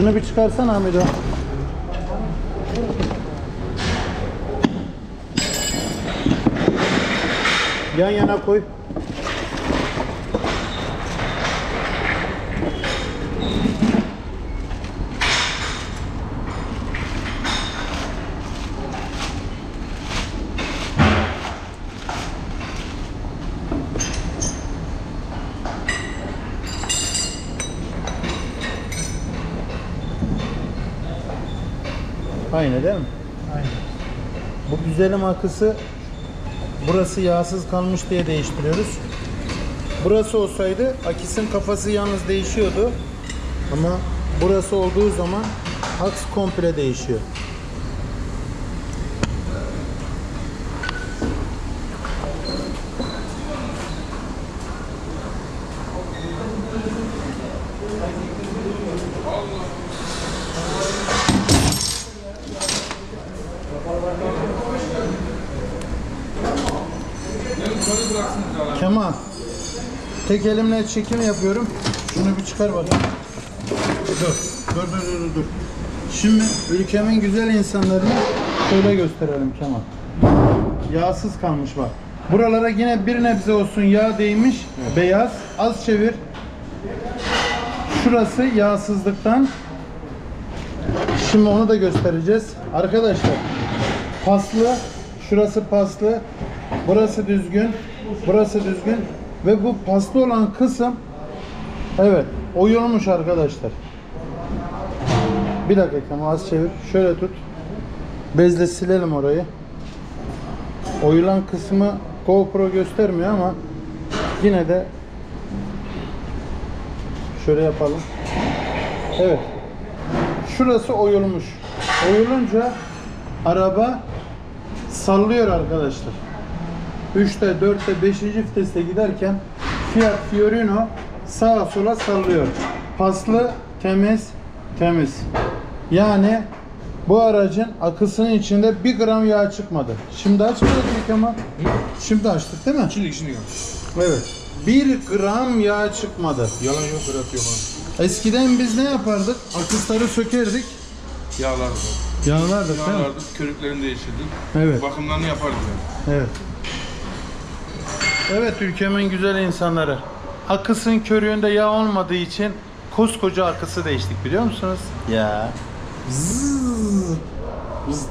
Şunu bir çıkarsana Hamido. Yan yana koy. Aynı değil mi? Aynen. Bu güzelim akısı burası yağsız kalmış diye değiştiriyoruz. Burası olsaydı akisin kafası yalnız değişiyordu. Ama burası olduğu zaman aks komple değişiyor. Kemal. Tek elimle çekim yapıyorum. Şunu bir çıkar bakayım. Dur. Dur dur dur dur. Şimdi ülkemin güzel insanlarını şöyle gösterelim Kemal. Yağsız kalmış bak. Buralara yine bir nebze olsun yağ değmiş. Beyaz. Az çevir. Şurası yağsızlıktan. Şimdi onu da göstereceğiz. Arkadaşlar paslı, şurası paslı, burası düzgün, burası düzgün ve bu paslı olan kısım evet oyulmuş arkadaşlar. Bir dakika az çevir. Şöyle tut. Bezle silelim orayı. Oyulan kısmı GoPro göstermiyor ama yine de şöyle yapalım. Evet. Şurası oyulmuş. Oyulunca araba sallıyor arkadaşlar. 3'te, 4'te, 5. viteste giderken Fiat Fiorino sağa sola sallıyor. Paslı, temiz, temiz. Yani bu aracın akısının içinde bir gram yağ çıkmadı. Şimdi açmadık ama şimdi açtık değil mi? Şimdi işini gör. Evet. Bir gram yağ çıkmadı. Yalan yok, Berat yok. Eskiden biz ne yapardık? Akısları sökerdik. Yağlardı. Yağlardık değil mi? Yağlardı, körüklerini değiştirdik. Evet. Bakımlarını yapardık yani. Evet. Evet ülkemin güzel insanları. Akısın körüğünde yağ olmadığı için koskoca akısı değiştik biliyor musunuz? Ya. Zzzz. Zzzz.